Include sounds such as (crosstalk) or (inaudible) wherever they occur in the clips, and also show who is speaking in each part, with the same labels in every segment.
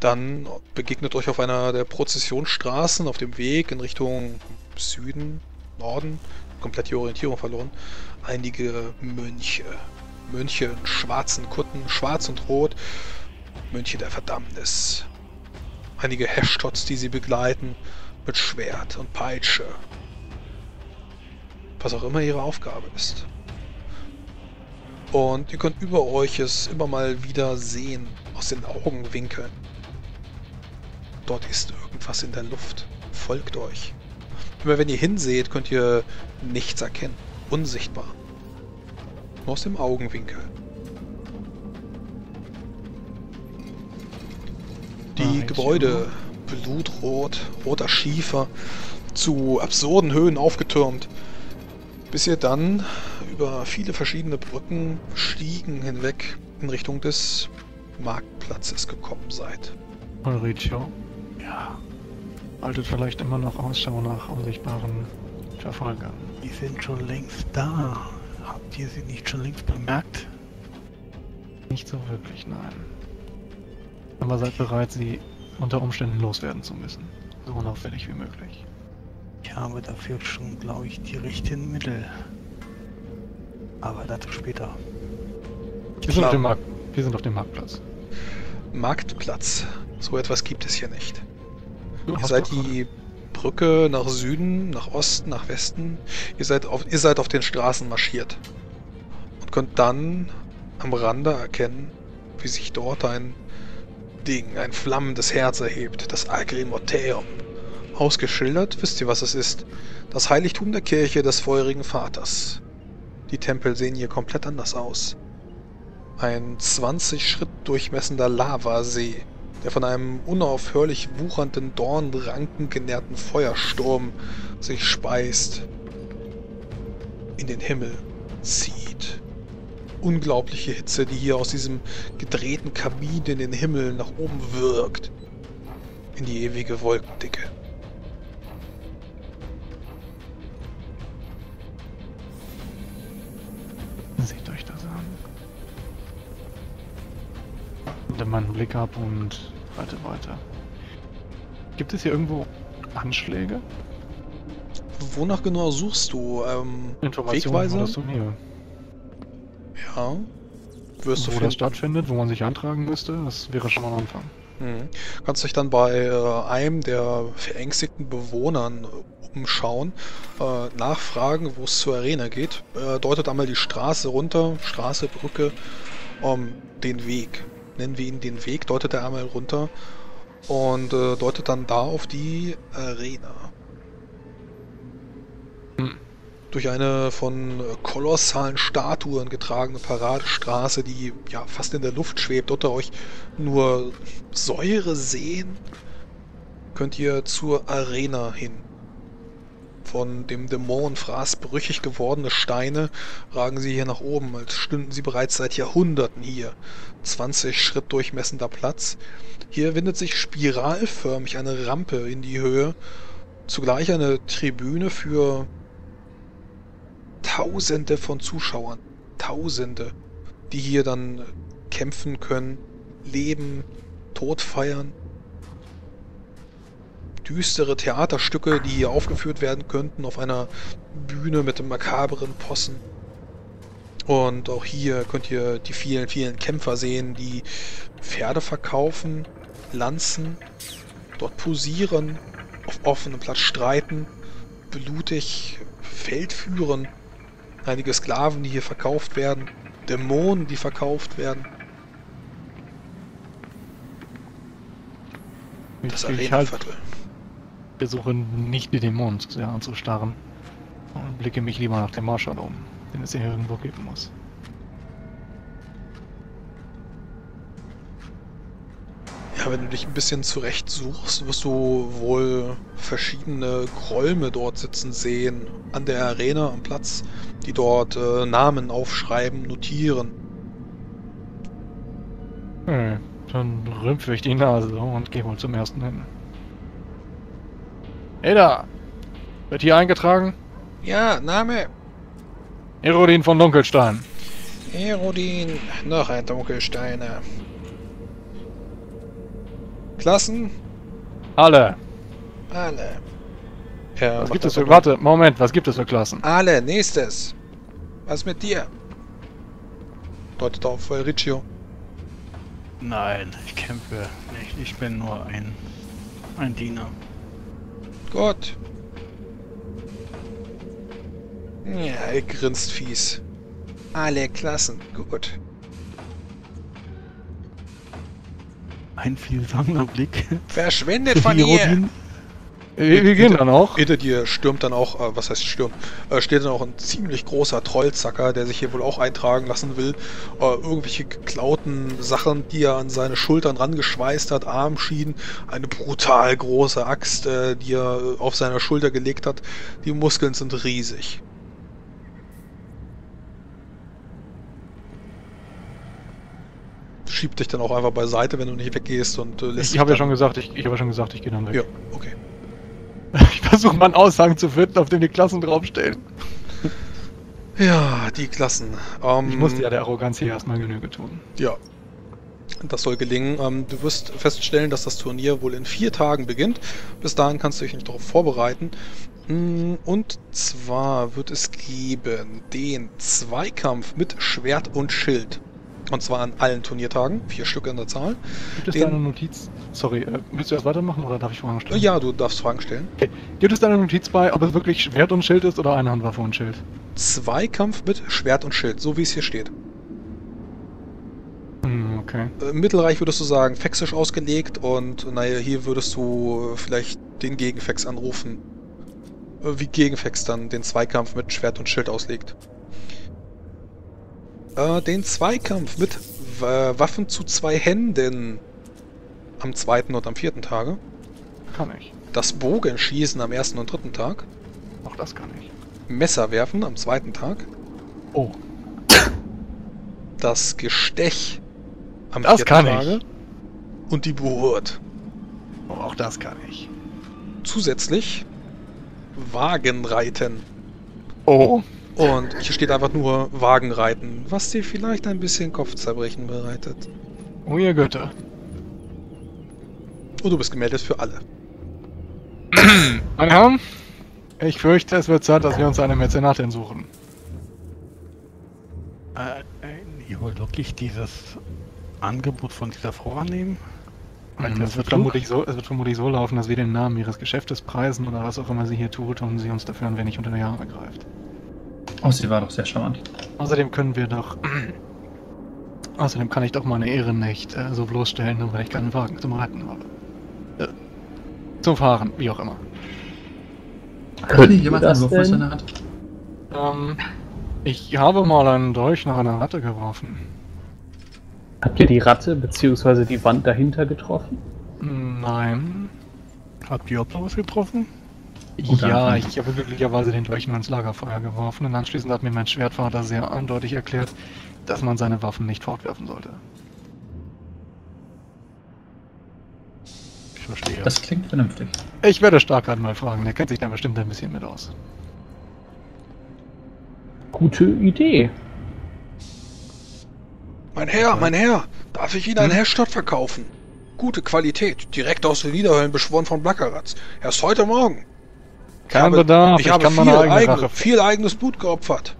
Speaker 1: Dann begegnet euch auf einer der Prozessionsstraßen auf dem Weg in Richtung Süden, Norden, komplett die Orientierung verloren, einige Mönche. Mönche in schwarzen Kutten, schwarz und rot, Mönche der Verdammnis. Einige Hashtots, die sie begleiten, mit Schwert und Peitsche. Was auch immer ihre Aufgabe ist. Und ihr könnt über euch es immer mal wieder sehen, aus den Augenwinkeln. Dort ist irgendwas in der Luft. Folgt euch. Immer wenn ihr hinseht, könnt ihr nichts erkennen. Unsichtbar. Nur aus dem Augenwinkel. Die Gebäude, blutrot, roter Schiefer, zu absurden Höhen aufgetürmt, bis ihr dann über viele verschiedene Brücken, Stiegen hinweg in Richtung des Marktplatzes gekommen seid.
Speaker 2: Ulricio? Ja. Haltet vielleicht immer noch Ausschau nach unsichtbaren Verfolgern.
Speaker 3: Die sind schon längst da. Habt ihr sie nicht schon längst bemerkt?
Speaker 2: Nicht so wirklich, nein. Aber seid bereit, sie unter Umständen loswerden zu müssen. So unauffällig wie möglich.
Speaker 3: Ich habe dafür schon, glaube ich, die richtigen Mittel. Aber dazu später.
Speaker 2: Wir sind, auf dem Markt Wir sind auf dem Marktplatz.
Speaker 1: Marktplatz. So etwas gibt es hier nicht. Ihr seid die Brücke nach Süden, nach Osten, nach Westen. Ihr seid auf, ihr seid auf den Straßen marschiert. Und könnt dann am Rande erkennen, wie sich dort ein Ding, ein flammendes Herz erhebt, das Agrimoteum. Ausgeschildert, wisst ihr, was es ist? Das Heiligtum der Kirche des feurigen Vaters. Die Tempel sehen hier komplett anders aus. Ein 20 Schritt durchmessender Lavasee, der von einem unaufhörlich wuchernden Dornranken genährten Feuersturm sich speist, in den Himmel zieht unglaubliche Hitze, die hier aus diesem gedrehten Kamin in den Himmel nach oben wirkt. In die ewige Wolkendicke.
Speaker 2: Nimm meinen Blick ab und halte weiter. Gibt es hier irgendwo Anschläge?
Speaker 1: Wonach genau suchst du? Ähm,
Speaker 2: Informationen du mir.
Speaker 1: Ja. Wirst
Speaker 2: wo
Speaker 1: du
Speaker 2: das stattfindet, wo man sich antragen müsste, das wäre schon mal ein Anfang.
Speaker 1: Mhm. Kannst dich dann bei äh, einem der verängstigten Bewohnern umschauen, äh, nachfragen, wo es zur Arena geht. Äh, deutet einmal die Straße runter, Straße, Brücke, ähm, den Weg. Nennen wir ihn den Weg, deutet er einmal runter und äh, deutet dann da auf die Arena.
Speaker 2: Hm.
Speaker 1: Durch eine von kolossalen Statuen getragene Paradestraße, die ja fast in der Luft schwebt, unter euch nur Säure sehen, könnt ihr zur Arena hin. Von dem Dämonenfraß brüchig gewordene Steine ragen sie hier nach oben, als stünden sie bereits seit Jahrhunderten hier. 20 Schritt durchmessender Platz. Hier windet sich spiralförmig eine Rampe in die Höhe, zugleich eine Tribüne für Tausende von Zuschauern. Tausende, die hier dann kämpfen können, leben, Tod feiern. Düstere Theaterstücke, die hier aufgeführt werden könnten auf einer Bühne mit dem makabren Possen. Und auch hier könnt ihr die vielen, vielen Kämpfer sehen, die Pferde verkaufen, Lanzen, dort posieren, auf offenem Platz streiten, blutig Feld führen. Einige Sklaven, die hier verkauft werden, Dämonen, die verkauft werden. Das
Speaker 2: ich halt
Speaker 1: Arenaviertel.
Speaker 2: Versuche nicht die Dämonen zu sehr anzustarren und blicke mich lieber nach dem Marschall um, den es hier irgendwo geben muss.
Speaker 1: Ja, wenn du dich ein bisschen zurecht suchst, wirst du wohl verschiedene Gräume dort sitzen sehen, an der Arena am Platz, die dort äh, Namen aufschreiben, notieren.
Speaker 2: Hm, dann rümpfe ich die Nase und gehe wohl zum ersten hin. Hey da! Wird hier eingetragen?
Speaker 1: Ja, Name.
Speaker 2: Erodin von Dunkelstein.
Speaker 1: Erodin, noch ein Dunkelsteiner. Klassen,
Speaker 2: Alle.
Speaker 1: alle. Er
Speaker 2: Was gibt es für... Warte, Moment, was gibt es für Klassen?
Speaker 1: Alle, nächstes. Was mit dir? Deutet auf Riccio.
Speaker 3: Nein, ich kämpfe nicht. Ich bin nur ein, ein Diener.
Speaker 1: Gut. Ja, er grinst fies. Alle Klassen, gut.
Speaker 3: Ein vielsamer Blick.
Speaker 1: Verschwindet von hier!
Speaker 2: Wir, wir gehen dann auch.
Speaker 1: Hinter dir stürmt dann auch, äh, was heißt stürmt, äh, steht dann auch ein ziemlich großer Trollzacker, der sich hier wohl auch eintragen lassen will. Äh, irgendwelche geklauten Sachen, die er an seine Schultern rangeschweißt hat, Armschienen, eine brutal große Axt, äh, die er äh, auf seiner Schulter gelegt hat. Die Muskeln sind riesig. Schiebt dich dann auch einfach beiseite, wenn du nicht weggehst und äh, lässt
Speaker 2: Ich habe ja schon gesagt, ich, ich habe ja schon gesagt, ich gehe dann weg.
Speaker 1: Ja, okay. (laughs)
Speaker 2: Ich versuche mal einen Aushang zu finden, auf dem die Klassen draufstehen.
Speaker 1: Ja, die Klassen. Ähm,
Speaker 2: Ich musste ja der Arroganz hier erstmal Genüge tun.
Speaker 1: Ja. Das soll gelingen. Ähm, du wirst feststellen, dass das Turnier wohl in vier Tagen beginnt. Bis dahin kannst du dich nicht darauf vorbereiten. Mm, Und zwar wird es geben den Zweikampf mit Schwert und Schild. Und zwar an allen Turniertagen. Vier Stück in der Zahl.
Speaker 2: Gibt es
Speaker 1: Den-
Speaker 2: da eine Notiz? Sorry, äh, willst du erst weitermachen oder darf ich Fragen
Speaker 1: Äh,
Speaker 2: stellen?
Speaker 1: Ja, du darfst Fragen stellen.
Speaker 2: Gibt es da eine Notiz bei, ob es wirklich Schwert und Schild ist oder Einhandwaffe und Schild?
Speaker 1: Zweikampf mit Schwert und Schild, so wie es hier steht.
Speaker 2: Hm, okay.
Speaker 1: Äh, Im Mittelreich würdest du sagen, fexisch ausgelegt und naja, hier würdest du äh, vielleicht den Gegenfex anrufen. Äh, Wie Gegenfex dann den Zweikampf mit Schwert und Schild auslegt. Äh, den Zweikampf mit äh, Waffen zu zwei Händen am zweiten und am vierten Tage.
Speaker 2: Kann ich.
Speaker 1: Das Bogenschießen am ersten und dritten Tag.
Speaker 2: Auch das kann ich.
Speaker 1: Messer werfen am zweiten Tag.
Speaker 2: Oh,
Speaker 1: Das Gestech am
Speaker 2: Das
Speaker 1: vierten
Speaker 2: kann ich.
Speaker 1: Tage. Und die Burd.
Speaker 2: oh, auch das kann ich.
Speaker 1: Zusätzlich Wagenreiten.
Speaker 2: Oh,
Speaker 1: Und hier steht einfach nur Wagenreiten, was dir vielleicht ein bisschen Kopfzerbrechen bereitet.
Speaker 2: oh ihr Götter.
Speaker 1: Und du bist gemeldet für alle.
Speaker 2: Meine Herren, ich fürchte, es wird Zeit, dass wir uns eine Mäzenatin suchen.
Speaker 3: Äh, äh, ihr wollt wirklich dieses Angebot von dieser Frau annehmen? Wir
Speaker 2: Es wird, vermutlich so, es wird vermutlich so laufen, dass wir den Namen ihres Geschäftes preisen oder was auch immer sie hier tut und sie uns dafür ein wenig unter die Arme greift.
Speaker 4: Oh, sie war doch sehr charmant.
Speaker 2: Außerdem können wir doch. (clears throat) Außerdem kann ich doch meine Ehre nicht äh, so bloßstellen, nur weil ich keinen Wagen zum Reiten habe. Zum Fahren, wie auch immer.
Speaker 4: Hat hier jemand einen Würfel in seiner Hand?
Speaker 2: Ähm, ich habe mal einen Dolch nach einer Ratte geworfen.
Speaker 5: Habt ihr die Ratte bzw. die Wand dahinter getroffen?
Speaker 2: Nein.
Speaker 3: Habt ihr was getroffen?
Speaker 4: Guter
Speaker 2: ja,
Speaker 4: Anfang.
Speaker 2: ich habe glücklicherweise den Dolch nur ins Lagerfeuer geworfen und anschließend hat mir mein Schwertvater sehr eindeutig erklärt, dass man seine Waffen nicht fortwerfen sollte.
Speaker 3: Verstehe.
Speaker 4: Das klingt vernünftig.
Speaker 2: Ich werde Starkart mal fragen, der kennt sich da bestimmt ein bisschen mit aus.
Speaker 5: Gute Idee.
Speaker 1: Mein Herr, mein Herr, darf ich Ihnen einen
Speaker 2: Hm?
Speaker 1: Hashtot verkaufen? Gute Qualität, direkt aus den Niederhöllen beschworen von Blackeratz. Erst heute Morgen. Ich
Speaker 2: Kein
Speaker 1: habe-
Speaker 2: Bedarf,
Speaker 1: ich,
Speaker 2: ich
Speaker 1: habe
Speaker 2: kann
Speaker 1: viel,
Speaker 2: meine eigene
Speaker 1: eigene,
Speaker 2: Rache-
Speaker 1: viel eigenes Blut geopfert.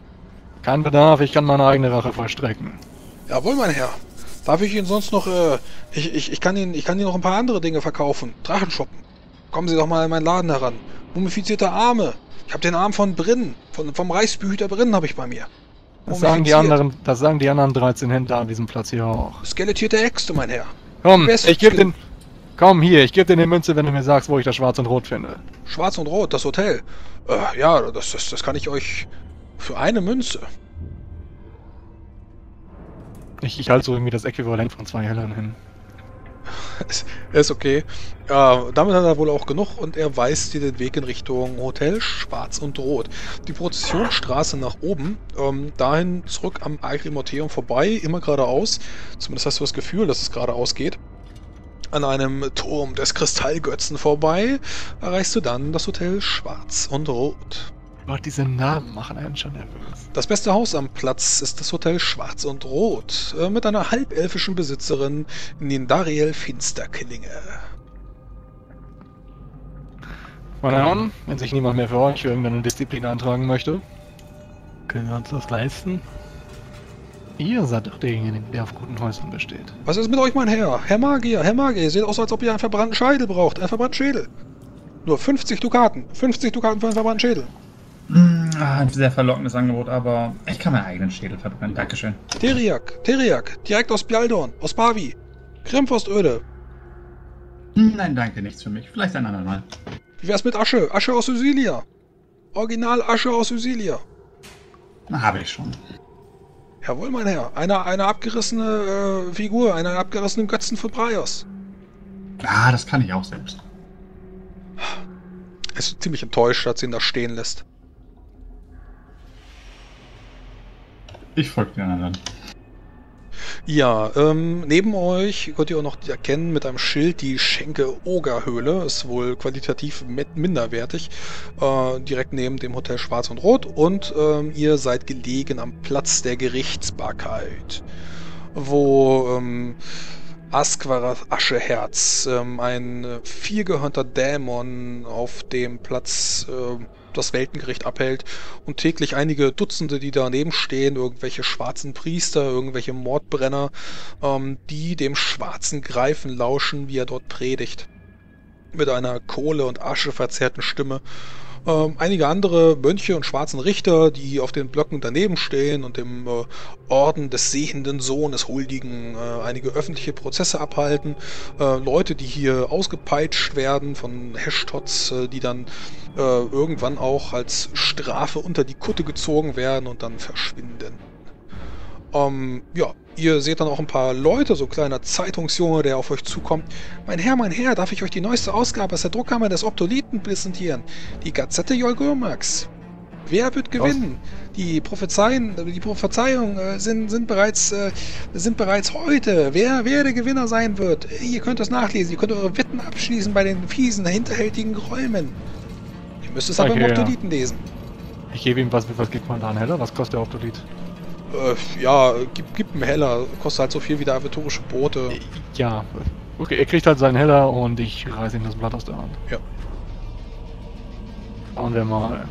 Speaker 2: Kein Bedarf, ich kann meine eigene Rache vollstrecken.
Speaker 1: Jawohl, mein Herr. Darf ich Ihnen sonst noch, äh, ich, ich, ich, kann Ihnen, ich kann Ihnen noch ein paar andere Dinge verkaufen. Drachenschuppen. Kommen Sie doch mal in meinen Laden heran. Mumifizierte Arme. Ich habe den Arm von Brinn, von, vom Reichsbehüter Brinn habe ich bei mir.
Speaker 2: Das sagen, die anderen, das sagen die anderen 13 Händler an diesem Platz hier auch.
Speaker 1: Skelettierte Äxte, mein Herr.
Speaker 2: Komm,
Speaker 1: Best-
Speaker 2: ich geb den... Komm hier, ich gebe dir eine Münze, wenn du mir sagst, wo ich das Schwarz und Rot finde.
Speaker 1: Schwarz und Rot, das Hotel. Äh, ja, das, das, das kann ich euch für eine Münze.
Speaker 2: Ich, ich halte so irgendwie das Äquivalent von zwei Hellern hin. (laughs)
Speaker 1: Ist, ist okay. Ja, damit hat er wohl auch genug und er weist dir den Weg in Richtung Hotel Schwarz und Rot. Die Prozessionsstraße nach oben, ähm, dahin zurück am Agrimotheum vorbei, immer geradeaus. Zumindest hast du das Gefühl, dass es geradeaus geht. An einem Turm des Kristallgötzen vorbei erreichst du dann das Hotel Schwarz und Rot.
Speaker 2: Gott, diese Namen machen einen schon nervös.
Speaker 1: Das beste Haus am Platz ist das Hotel Schwarz und Rot äh, mit einer halbelfischen Besitzerin Nindariel Finsterklinge.
Speaker 2: Meine Herren, wenn sich niemand mehr für euch irgendeine Disziplin eintragen möchte,
Speaker 3: Können wir uns das leisten?
Speaker 2: ihr seid doch derjenige, der auf guten Häusern besteht.
Speaker 1: Was ist mit euch, mein Herr? Herr Magier, Herr Magier, ihr seht aus, als ob ihr einen verbrannten Schädel braucht. Einen verbrannten Schädel. Nur 50 Dukaten. 50 Dukaten für einen verbrannten Schädel.
Speaker 4: Hm, ah, ein sehr verlockendes Angebot, aber ich kann meinen eigenen Schädel verbrennen. Dankeschön.
Speaker 1: Teriak, Teriak, direkt aus Bjaldorn, aus Bavi. Grimfostöde.
Speaker 4: Hm, Nein, danke, nichts für mich. Vielleicht ein andermal.
Speaker 1: Wie wär's mit Asche? Asche aus Usilia. Original Asche aus Usilia.
Speaker 4: Na, habe ich schon.
Speaker 1: Jawohl, mein Herr. Eine, eine abgerissene äh, Figur, einen abgerissenen Götzen von Braios.
Speaker 4: Ah, das kann ich auch selbst.
Speaker 1: Er ist ziemlich enttäuscht, als sie ihn da stehen lässt.
Speaker 4: Ich folge den anderen.
Speaker 1: Ja, ähm, neben euch könnt ihr auch noch erkennen mit einem Schild die Schenke-Oger-Höhle. Ist wohl qualitativ minderwertig. Äh, direkt neben dem Hotel Schwarz und Rot. Und ähm, ihr seid gelegen am Platz der Gerichtsbarkeit. Wo ähm, Asquarath Ascheherz, ähm, ein vielgehörnter Dämon auf dem Platz äh, das Weltengericht abhält und täglich einige Dutzende, die daneben stehen, irgendwelche schwarzen Priester, irgendwelche Mordbrenner, ähm, die dem schwarzen Greifen lauschen, wie er dort predigt. Mit einer Kohle und Asche verzerrten Stimme. Ähm, einige andere Mönche und schwarzen Richter, die auf den Blöcken daneben stehen und dem äh, Orden des sehenden Sohnes huldigen, äh, einige öffentliche Prozesse abhalten. Äh, Leute, die hier ausgepeitscht werden von Hashtots, äh, die dann äh, irgendwann auch als Strafe unter die Kutte gezogen werden und dann verschwinden. Ähm, ja, ihr seht dann auch ein paar Leute, so ein kleiner Zeitungsjunge, der auf euch zukommt. Mein Herr, mein Herr, darf ich euch die neueste Ausgabe aus der Druckkammer des Optoliten präsentieren? Die Gazette Jolgurmax. Wer wird gewinnen? Die Prophezeien, die Prophezeiungen äh, sind, sind, bereits, äh, sind bereits heute. Wer, wer der Gewinner sein wird, ihr könnt das nachlesen. Ihr könnt eure Wetten abschließen bei den fiesen, hinterhältigen Räumen. Ihr müsst es aber im
Speaker 2: Okay, ja.
Speaker 1: Optoliten lesen.
Speaker 2: Ich gebe ihm was, was gibt man da an Heller? Was kostet der Optolit?
Speaker 1: Äh, ja, gib, gib einen Heller. Kostet halt so viel wie der aventurische Boote.
Speaker 2: Ja, okay, er kriegt halt seinen Heller und ich reiße ihm das Blatt aus der Hand.
Speaker 1: Ja.
Speaker 2: Schauen wir mal.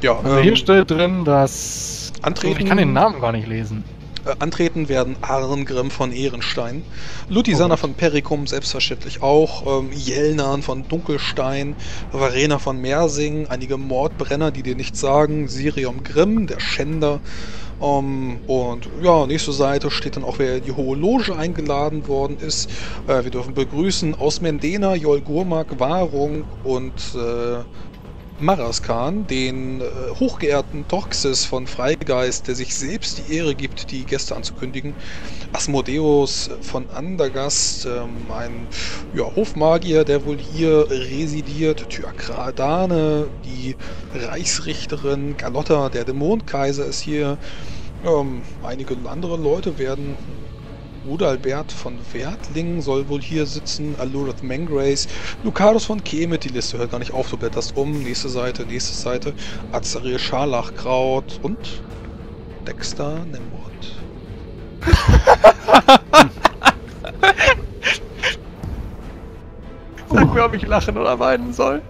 Speaker 1: Ja,
Speaker 2: Also
Speaker 1: ähm,
Speaker 2: hier steht drin, dass...
Speaker 1: Antreten-
Speaker 2: Ich kann den Namen gar nicht lesen.
Speaker 1: Äh, antreten werden. Arngrim von Ehrenstein, Lutisana
Speaker 2: Oh
Speaker 1: von Perikum selbstverständlich auch, ähm, Jelnan von Dunkelstein, Varena von Mersing, einige Mordbrenner, die dir nichts sagen, Sirium Grimm, der Schänder. Ähm, und ja, nächste Seite steht dann auch, wer in die Hohe Loge eingeladen worden ist. Äh, wir dürfen begrüßen aus Mendena, Jol Gurmak, Warung und äh, Maraskan, den äh, hochgeehrten Torxes von Freigeist, der sich selbst die Ehre gibt, die Gäste anzukündigen. Asmodeus von Andergast, ähm, ein ja, Hofmagier, der wohl hier residiert. Thyakradane, die Reichsrichterin. Galotta, der Dämonkaiser, ist hier. Ähm, einige andere Leute werden Rudalbert von Wertlingen soll wohl hier sitzen, Alurath Mangrace, Lucados von Kemet, die Liste hört gar nicht auf, du blätterst um, nächste Seite, nächste Seite, Azariel Scharlachkraut und Dexter Nemrod. (laughs)
Speaker 2: Sag mir, ob ich lachen oder weinen soll.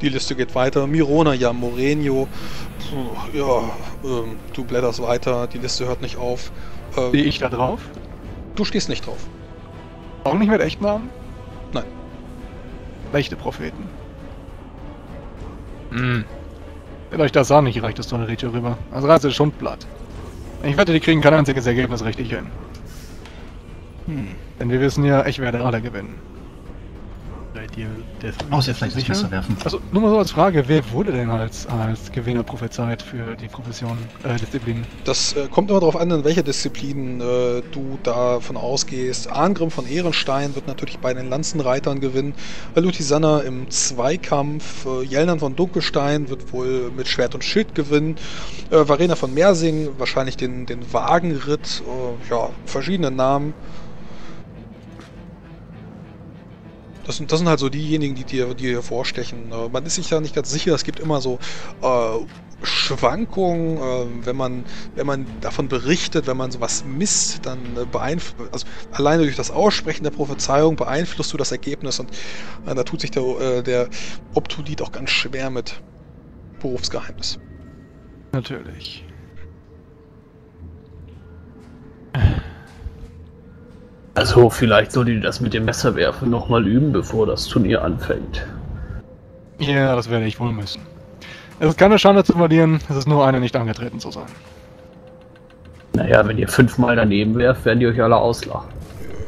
Speaker 1: Die Liste geht weiter, Mirona, ja, Morenio, ja, ähm, du blätterst weiter, die Liste hört nicht auf.
Speaker 2: Stehe
Speaker 1: Äh,
Speaker 2: ich da drauf?
Speaker 1: du stehst nicht drauf.
Speaker 2: Auch nicht mit Echtnamen?
Speaker 1: Nein.
Speaker 2: Echte Propheten. Hm. Wenn euch das sah, nicht reicht das Donnerrädchen rüber. Also schon platt. Ich wette, die kriegen kein einziges Ergebnis richtig hin.
Speaker 3: Hm.
Speaker 2: Denn wir wissen ja, ich werde alle gewinnen.
Speaker 3: Seid ihr dessen
Speaker 4: Außer vielleicht
Speaker 2: Sicher?
Speaker 4: Messer werfen.
Speaker 2: Also, nur mal so als Frage, wer wurde denn als, als Gewinner prophezeit für die Profession, äh, Disziplin?
Speaker 1: Das äh, kommt immer darauf an, in welcher Disziplin äh, du davon ausgehst. Arngrim von Ehrenstein wird natürlich bei den Lanzenreitern gewinnen. Lutisanna im Zweikampf. Äh, Jelnan von Dunkelstein wird wohl mit Schwert und Schild gewinnen. Äh, Varena von Mersing wahrscheinlich den, den Wagenritt. Äh, ja, verschiedene Namen. Das sind, das sind halt so diejenigen, die dir, die dir vorstechen. Äh, Man ist sich da nicht ganz sicher. Es gibt immer so äh, Schwankungen, äh, wenn man, wenn man davon berichtet, wenn man sowas misst, dann äh, beeinflusst, also alleine durch das Aussprechen der Prophezeiung beeinflusst du das Ergebnis und äh, da tut sich der, äh, der Optudit auch ganz schwer mit Berufsgeheimnis.
Speaker 2: Natürlich.
Speaker 5: Also vielleicht solltet ihr das mit dem Messerwerfen nochmal üben, bevor das Turnier anfängt.
Speaker 2: Ja, das werde ich wohl müssen. Es ist keine Schande zu verlieren, es ist nur eine nicht angetreten zu sein.
Speaker 5: Naja, wenn ihr fünfmal daneben werft, werden die euch alle auslachen.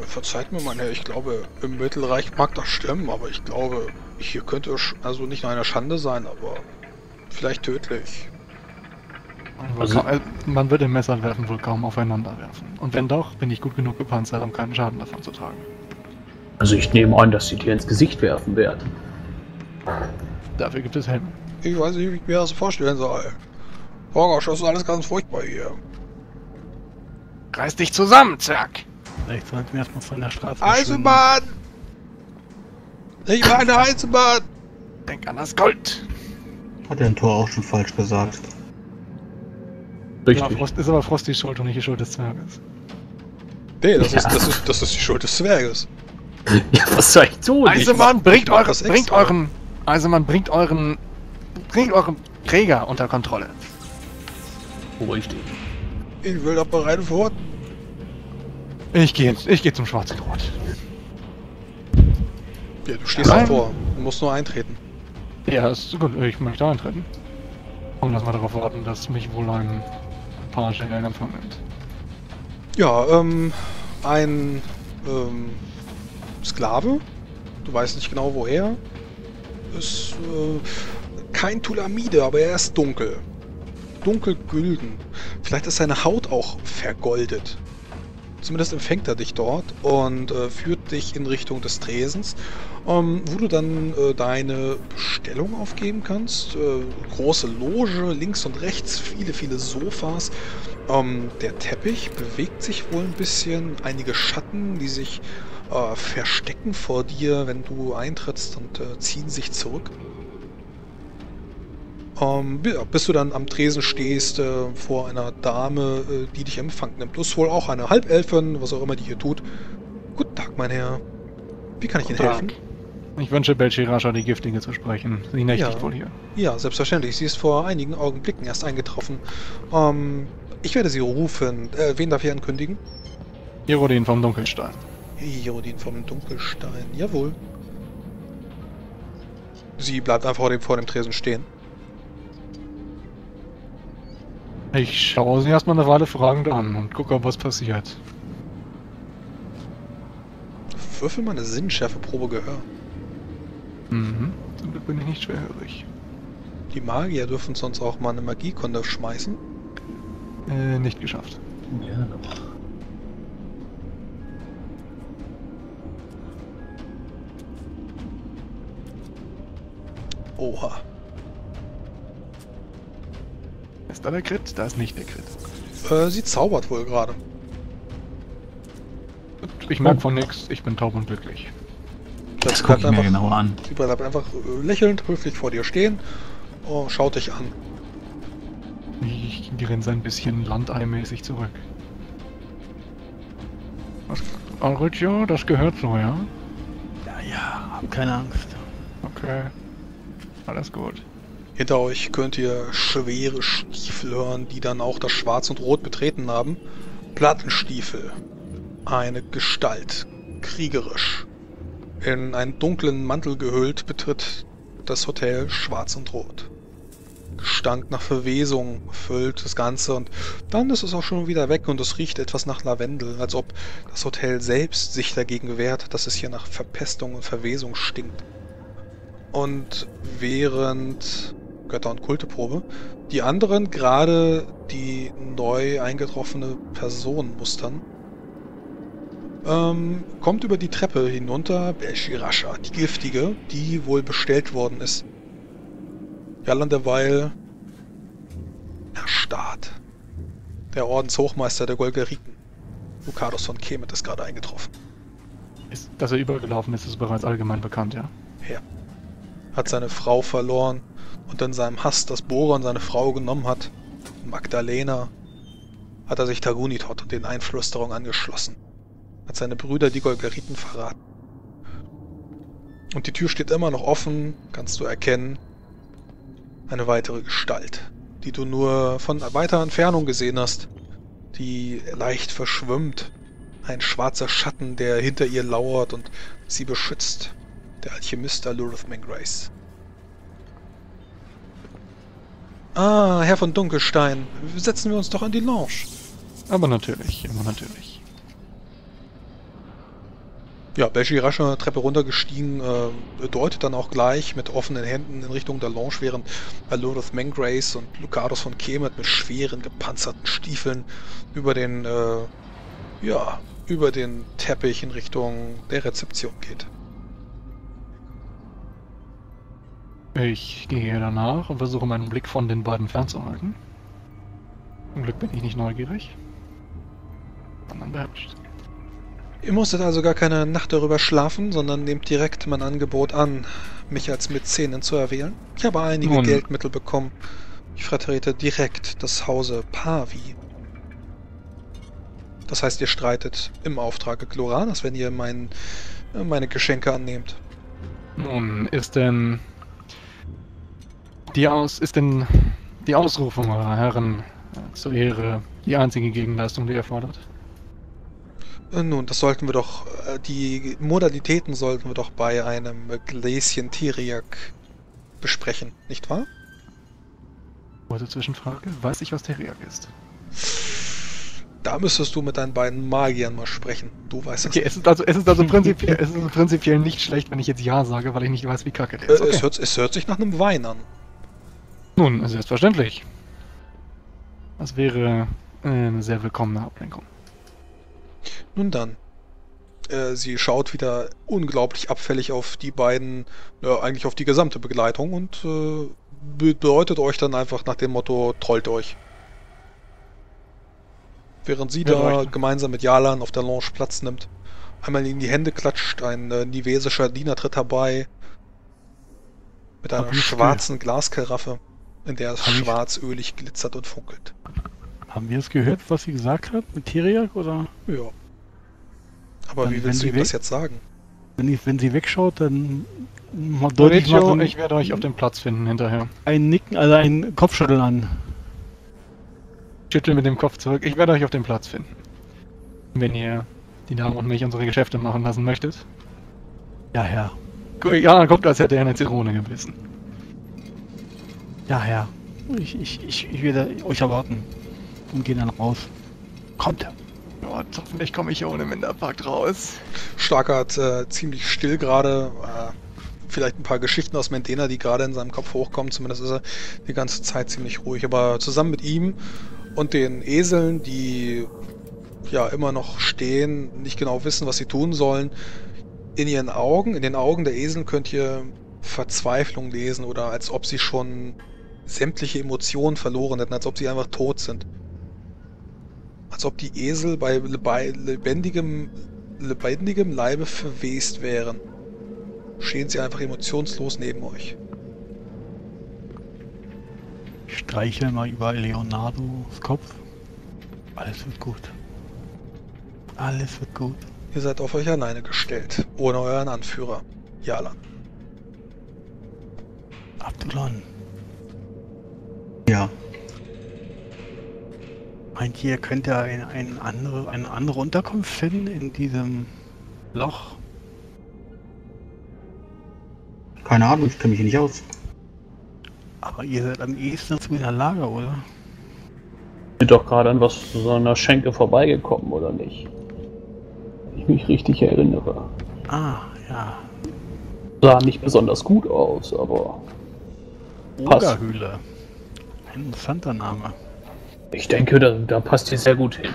Speaker 1: Verzeiht mir, mein Herr, ich glaube, im Mittelreich mag das stimmen, aber ich glaube, hier könnte es also nicht nur eine Schande sein, aber vielleicht tödlich.
Speaker 5: Also-
Speaker 2: äh, man wird im Messerwerfen wohl kaum aufeinander werfen. Und wenn doch, bin ich gut genug gepanzert, um keinen Schaden davon zu tragen.
Speaker 5: Also ich nehme an, dass sie dir ins Gesicht werfen werden.
Speaker 2: Dafür gibt es Helme.
Speaker 1: Ich weiß nicht, wie ich mir das vorstellen soll. Horgosch, das ist alles ganz furchtbar hier.
Speaker 2: Reiß dich zusammen, Zack!
Speaker 3: Vielleicht sollten wir erstmal von der Straße.
Speaker 1: Eisenbahn! Ich meine Eisenbahn!
Speaker 2: Denk an das Gold!
Speaker 6: Hat der Tor auch schon falsch gesagt.
Speaker 2: Ja,
Speaker 5: Richtig.
Speaker 2: Frost, ist aber Frosty schuld und nicht die Schuld des Zwerges.
Speaker 1: Nee, das,
Speaker 5: Ja.
Speaker 1: ist, das, ist, das ist die Schuld des Zwerges. (laughs)
Speaker 5: Ja, was soll ich tun?
Speaker 2: Eisenmann, bringt,
Speaker 1: ich mach
Speaker 2: eure, bringt euren. Eisenmann, bringt euren. Bringt euren Träger unter Kontrolle.
Speaker 5: Beruhig dich.
Speaker 1: Ich will da bereit vor.
Speaker 2: Ich gehe ich geh zum schwarzen Rot.
Speaker 1: Ja, du stehst
Speaker 2: Nein.
Speaker 1: davor. Du musst nur eintreten.
Speaker 2: Ja, ist gut, ich möchte eintreten. Und lass mal darauf warten, dass mich wohl ein Page in Empfang nimmt.
Speaker 1: Ja, ähm, ein ähm, Sklave, du weißt nicht genau woher, ist äh, kein Tulamide, aber er ist dunkel. Dunkelgülden. Vielleicht ist seine Haut auch vergoldet. Zumindest empfängt er dich dort und äh, führt dich in Richtung des Tresens, ähm, wo du dann äh, deine Bestellung aufgeben kannst. Äh, große Loge, links und rechts, viele, viele Sofas. Ähm, der Teppich bewegt sich wohl ein bisschen. Einige Schatten, die sich äh, verstecken vor dir, wenn du eintrittst und äh, ziehen sich zurück. Ähm, bis du dann am Tresen stehst äh, vor einer Dame, äh, die dich in Empfang nimmt. Du bist wohl auch eine Halbelfin, was auch immer die hier tut. Guten Tag, mein Herr. Wie kann ich Ihnen helfen?
Speaker 2: Ich wünsche Belchirascha die Giftige zu sprechen. Sie nächtigt
Speaker 1: Ja.
Speaker 2: wohl hier.
Speaker 1: Ja, selbstverständlich. Sie ist vor einigen Augenblicken erst eingetroffen. Ähm, ich werde Sie rufen. Äh, wen darf ich ankündigen?
Speaker 2: Irodin vom Dunkelstein.
Speaker 1: Jodin vom Dunkelstein. Jawohl. Sie bleibt einfach vor dem, vor dem Tresen stehen.
Speaker 2: Ich schaue sie erstmal eine Weile fragend an und gucke, was passiert.
Speaker 1: Würfel mal eine Sinnschärfeprobe Gehör.
Speaker 2: Mhm. Zum Glück bin ich nicht schwerhörig.
Speaker 1: Die Magier dürfen sonst auch mal eine Magiekunde schmeißen.
Speaker 2: Äh, nicht geschafft.
Speaker 4: Ja, doch.
Speaker 1: Oha.
Speaker 2: Ist da der Crit? Da ist nicht der Crit.
Speaker 1: Äh, sie zaubert wohl gerade.
Speaker 2: Ich merke von nix, ich bin taub und glücklich.
Speaker 6: Das gucke ich mir genauer an.
Speaker 1: Sie bleibt einfach äh, lächelnd, höflich vor dir stehen. Oh, schaut dich an.
Speaker 2: Ich grinse ein bisschen landeimäßig zurück. Was? Aurelio, das gehört so, ja?
Speaker 3: Ja, ja, hab keine Angst.
Speaker 2: Okay. Alles gut.
Speaker 1: Hinter euch könnt ihr schwere Stiefel hören, die dann auch das Schwarz und Rot betreten haben. Plattenstiefel. Eine Gestalt. Kriegerisch. In einen dunklen Mantel gehüllt betritt das Hotel Schwarz und Rot. Gestank nach Verwesung füllt das Ganze und dann ist es auch schon wieder weg und es riecht etwas nach Lavendel, als ob das Hotel selbst sich dagegen wehrt, dass es hier nach Verpestung und Verwesung stinkt. Und während Götter- und Kulteprobe die anderen gerade die neu eingetroffene Person mustern, ähm, kommt über die Treppe hinunter Belshirascha, die giftige, die wohl bestellt worden ist. Jalan derweil erstarrt. Der Ordenshochmeister der Golgeriken, Lucados von Kemet, ist gerade eingetroffen.
Speaker 2: Ist, dass er übergelaufen ist, ist bereits allgemein bekannt, ja.
Speaker 1: Ja. Hat seine Frau verloren und in seinem Hass, dass Boron seine Frau genommen hat, Magdalena, hat er sich Tagunitot und den Einflüsterungen angeschlossen. Hat seine Brüder die Golgeriten verraten. Und die Tür steht immer noch offen, kannst du erkennen. Eine weitere Gestalt, die du nur von weiter Entfernung gesehen hast, die leicht verschwimmt. Ein schwarzer Schatten, der hinter ihr lauert und sie beschützt. Der Alchemist Alurith Mengrace. Ah, Herr von Dunkelstein, setzen wir uns doch an die Lounge.
Speaker 2: Aber natürlich, immer natürlich.
Speaker 1: Ja, Belgi rascher Treppe runtergestiegen, äh, deutet dann auch gleich mit offenen Händen in Richtung der Lounge, während Alurith Mengrace und Lucados von Kemet mit schweren, gepanzerten Stiefeln über den, äh, ja, über den Teppich in Richtung der Rezeption geht.
Speaker 2: Ich gehe danach und versuche meinen Blick von den beiden fernzuhalten. Zum Glück bin ich nicht neugierig, sondern beherrscht.
Speaker 1: Ihr musstet also gar keine Nacht darüber schlafen, sondern nehmt direkt mein Angebot an, mich als Mäzenin zu erwählen. Ich habe einige
Speaker 2: Nun.
Speaker 1: Geldmittel bekommen. Ich vertrete direkt das Hause Pavi. Das heißt, ihr streitet im Auftrage Chloranas, wenn ihr mein, äh, meine Geschenke annehmt.
Speaker 2: Nun, ist denn die Aus ist denn die Ausrufung eurer Herren äh, zur Ehre die einzige Gegenleistung, die ihr fordert?
Speaker 1: Äh, Nun, das sollten wir doch, äh, die Modalitäten sollten wir doch bei einem Gläschen Tiriak besprechen, nicht wahr?
Speaker 2: Kurze Zwischenfrage. Weiß ich, was Teriak ist?
Speaker 1: Da müsstest du mit deinen beiden Magiern mal sprechen. Du weißt es
Speaker 2: Okay, es ist also, es ist also prinzipiell, (laughs) es ist also prinzipiell nicht schlecht, wenn ich jetzt Ja sage, weil ich nicht weiß, wie kacke der
Speaker 1: Äh,
Speaker 2: ist. Okay.
Speaker 1: es, hört, es hört sich nach einem Wein an.
Speaker 2: Nun, selbstverständlich. Das wäre eine sehr willkommene Ablenkung.
Speaker 1: Nun dann. Äh, sie schaut wieder unglaublich abfällig auf die beiden, ja, eigentlich auf die gesamte Begleitung und äh, bedeutet euch dann einfach nach dem Motto, trollt euch. Während sie
Speaker 2: Wir
Speaker 1: da
Speaker 2: leuchten.
Speaker 1: gemeinsam mit Jalan auf der Lounge Platz nimmt, einmal in die Hände klatscht, ein äh, nivesischer Diener tritt herbei mit einer schwarzen Glaskaraffe, in der es
Speaker 3: Hab ich-
Speaker 1: schwarzölig glitzert und funkelt.
Speaker 3: Haben wir es gehört, was sie gesagt hat mit Teriak? Oder
Speaker 1: Ja. Aber
Speaker 3: Dann
Speaker 1: wie willst du ihm das jetzt sagen?
Speaker 3: wenn, ich, wenn sie wegschaut, dann mal deutlich
Speaker 2: Horatio,
Speaker 3: ein,
Speaker 2: ich werde euch auf dem Platz finden hinterher.
Speaker 3: ein Nicken, also ein Kopfschütteln an.
Speaker 2: Schüttel mit dem Kopf zurück. Ich werde euch auf dem Platz finden. Wenn ihr die Dame und mich unsere Geschäfte machen lassen möchtet.
Speaker 3: Ja, Herr.
Speaker 2: Ja, guckt, als hätte er eine Zitrone gebissen.
Speaker 3: Ja, Herr. Ich, ich, ich, ich werde euch erwarten. Und gehe dann raus. Kommt.
Speaker 2: Gott, hoffentlich komme ich hier ohne Minderpakt raus.
Speaker 1: Starker hat äh, ziemlich still gerade. Äh, vielleicht ein paar Geschichten aus Mendena, die gerade in seinem Kopf hochkommen. Zumindest ist er die ganze Zeit ziemlich ruhig. Aber zusammen mit ihm und den Eseln, die ja immer noch stehen, nicht genau wissen, was sie tun sollen, in ihren Augen, in den Augen der Eseln könnt ihr Verzweiflung lesen oder als ob sie schon sämtliche Emotionen verloren hätten, als ob sie einfach tot sind. Als ob die Esel bei lebe- lebendigem, lebendigem Leibe verwest wären. Stehen sie einfach emotionslos neben euch.
Speaker 3: Ich streichel mal über Leonardos Kopf. Alles wird gut. Alles wird gut.
Speaker 1: Ihr seid auf euch alleine gestellt, ohne euren Anführer, Jalan.
Speaker 3: Abdullah,
Speaker 6: Ja,
Speaker 3: meint ihr, könnt ihr ein, ein andere, eine andere Unterkunft finden in diesem Loch?
Speaker 6: keine Ahnung, ich kenne mich hier nicht aus.
Speaker 3: Aber ihr seid am ehesten dazu in der Lage, oder?
Speaker 5: Sind doch gerade an was so einer Schenke vorbeigekommen, oder nicht? Wenn ich mich richtig erinnere.
Speaker 3: Ah, ja.
Speaker 5: Sah nicht besonders gut aus, aber.
Speaker 3: Ogerhöhle. Ein interessanter Name.
Speaker 5: Ich denke, da, da passt ihr sehr gut hin.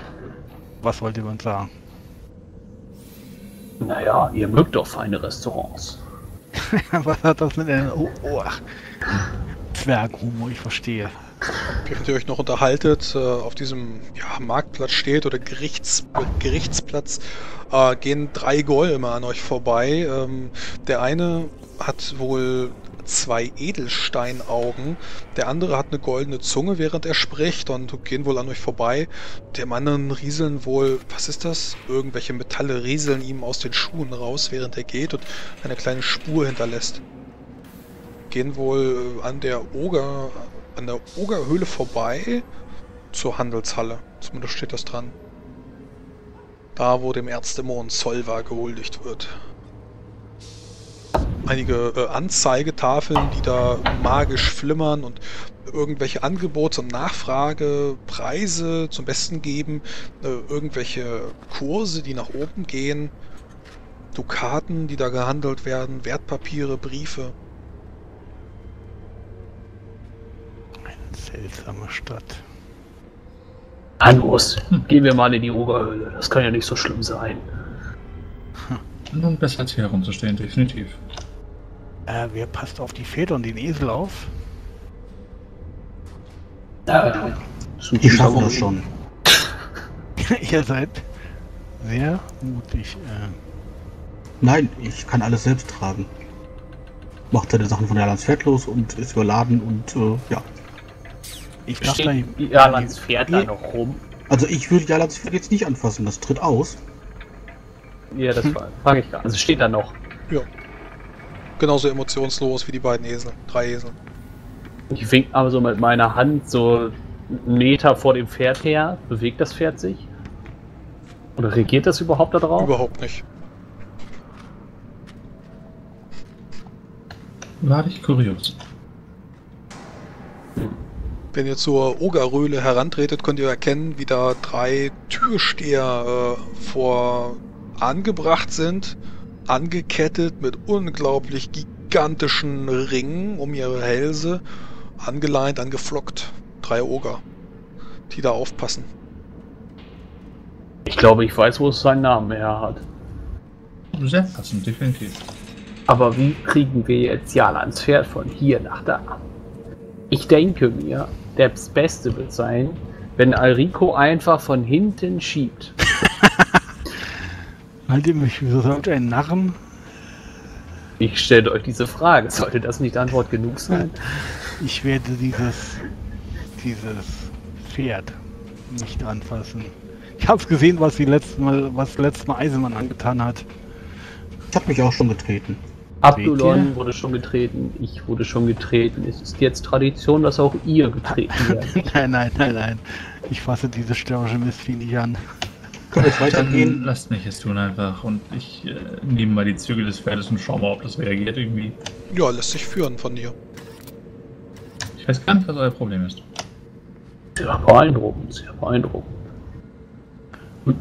Speaker 3: Was wollt ihr uns sagen?
Speaker 5: Naja, ihr mögt doch feine Restaurants. (laughs)
Speaker 3: Was hat das mit einem... Oh, oh. ach. Zwerghumor, ich verstehe.
Speaker 1: Während ihr euch noch unterhaltet, äh, auf diesem ja, Marktplatz steht oder Gerichts, Gerichtsplatz, äh, gehen drei Golme an euch vorbei. Ähm, der eine hat wohl zwei Edelsteinaugen, der andere hat eine goldene Zunge, während er spricht und gehen wohl an euch vorbei. Dem anderen rieseln wohl, was ist das? Irgendwelche Metalle rieseln ihm aus den Schuhen raus, während er geht und eine kleine Spur hinterlässt. Gehen wohl äh, an der Oger, an der Ogerhöhle vorbei zur Handelshalle. Zumindest steht das dran. Da, wo dem Erzdämon Solva gehuldigt wird. Einige äh, Anzeigetafeln, die da magisch flimmern und irgendwelche Angebots- und Nachfragepreise zum Besten geben, äh, irgendwelche Kurse, die nach oben gehen, Dukaten, die da gehandelt werden, Wertpapiere, Briefe.
Speaker 3: Eine seltsame Stadt.
Speaker 5: Angus, gehen wir mal in die Oberhöhle. Das kann ja nicht so schlimm sein.
Speaker 4: Nun, besser als hier herumzustehen, definitiv.
Speaker 3: Äh, wer passt auf die Pferde und den Esel auf?
Speaker 5: Äh,
Speaker 6: Die schaffen das schon. (laughs)
Speaker 3: Ihr seid sehr mutig. Äh,
Speaker 6: Nein, ich kann alles selbst tragen. Macht seine Sachen von der ans Pferd los und ist überladen und äh, ja.
Speaker 3: ich dachte,
Speaker 5: Jalans Pferd da noch rum?
Speaker 6: Also ich würde Jalans Pferd jetzt nicht anfassen, das tritt aus.
Speaker 5: Ja, das (laughs) frage ich gerade. Also steht da noch.
Speaker 1: Genauso emotionslos wie die beiden Esel. Drei Esel.
Speaker 5: Ich wink aber so mit meiner Hand so einen Meter vor dem Pferd her. Bewegt das Pferd sich? Oder reagiert das überhaupt da drauf?
Speaker 1: Überhaupt nicht.
Speaker 4: War ich kurios.
Speaker 1: Wenn ihr zur Ogerröhle herantretet, könnt ihr erkennen, wie da drei Türsteher äh, vor angebracht sind, angekettet mit unglaublich gigantischen Ringen um ihre Hälse, angeleint, angeflockt. Drei Oger, die da aufpassen.
Speaker 5: Ich glaube, ich weiß, wo es seinen Namen her hat.
Speaker 4: Sehr passend, definitiv.
Speaker 5: Aber wie kriegen wir jetzt Jalans Pferd von hier nach da? Ich denke mir, das Beste wird sein, wenn Alrico einfach von hinten schiebt.
Speaker 3: Haltet ihr mich für solch einen Narren?
Speaker 5: Ich stelle euch diese Frage. Sollte das nicht Antwort genug sein? (laughs)
Speaker 3: Ich werde dieses, dieses Pferd nicht anfassen. Ich habe gesehen, was die letzte Mal, was letztes Mal Eisenmann angetan hat.
Speaker 6: Ich habe mich auch schon getreten.
Speaker 5: Abdulon wurde schon getreten, ich wurde schon getreten. Es ist jetzt Tradition, dass auch ihr getreten (laughs) werdet.
Speaker 3: nein, nein, nein, nein. Ich fasse diese störrische Mistvieh nicht an.
Speaker 6: Können wir jetzt
Speaker 4: Dann
Speaker 6: weitergehen?
Speaker 4: lasst mich es tun einfach und ich äh, nehme mal die Zügel des Pferdes und schau mal, ob das reagiert irgendwie.
Speaker 1: Ja, lässt sich führen von dir.
Speaker 4: Ich weiß gar nicht, was euer Problem ist.
Speaker 5: Sehr beeindruckend, sehr beeindruckend. Hm.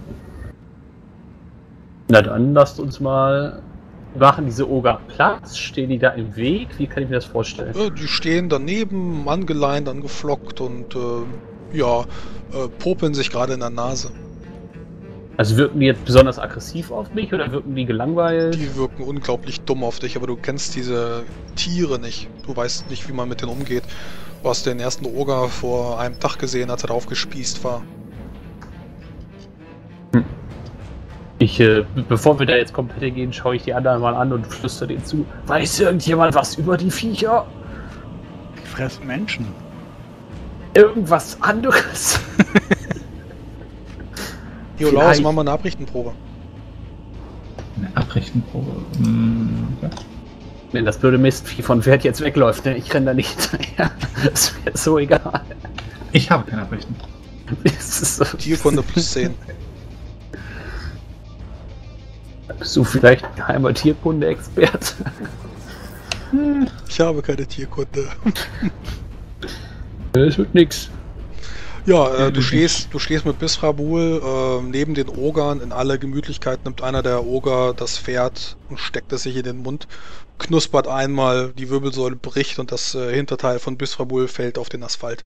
Speaker 5: Na dann, lasst uns mal. Machen diese Oger Platz? Stehen die da im Weg? Wie kann ich mir das vorstellen?
Speaker 1: Äh, die stehen daneben, angeleint, angeflockt und äh, ja, äh, popeln sich gerade in der Nase.
Speaker 5: Also wirken die jetzt besonders aggressiv auf mich oder wirken die gelangweilt?
Speaker 1: Die wirken unglaublich dumm auf dich, aber du kennst diese Tiere nicht. Du weißt nicht, wie man mit denen umgeht. Du hast den ersten Oger vor einem Tag gesehen, als er drauf gespießt war.
Speaker 5: Ich, äh, be- bevor wir da jetzt komplett gehen, schaue ich die anderen mal an und flüstere denen zu. Weiß irgendjemand was über die Viecher?
Speaker 3: Die fressen Menschen.
Speaker 5: Irgendwas anderes? (laughs)
Speaker 1: Niolaus,
Speaker 5: Vielleicht-
Speaker 1: machen wir eine Abrichtenprobe.
Speaker 4: Eine Abrichtenprobe. Hm, ja.
Speaker 5: Wenn das blöde Mistvieh von Pferd jetzt wegläuft, ne? ich renne da nicht hinterher. (laughs) Das wäre so egal.
Speaker 4: Ich habe keine Abrichten. (laughs)
Speaker 5: Es ist so,
Speaker 1: Tierkunde plus 10.
Speaker 5: Bist du vielleicht ein geheimer Tierkunde-Experte?
Speaker 1: Ich habe keine Tierkunde. (laughs)
Speaker 5: Es wird nix.
Speaker 1: Ja, äh, du stehst, du stehst mit Bisrabul äh, neben den Ogern. In aller Gemütlichkeit nimmt einer der Oger das Pferd und steckt es sich in den Mund, knuspert einmal, die Wirbelsäule bricht und das äh, Hinterteil von Bisrabul fällt auf den Asphalt.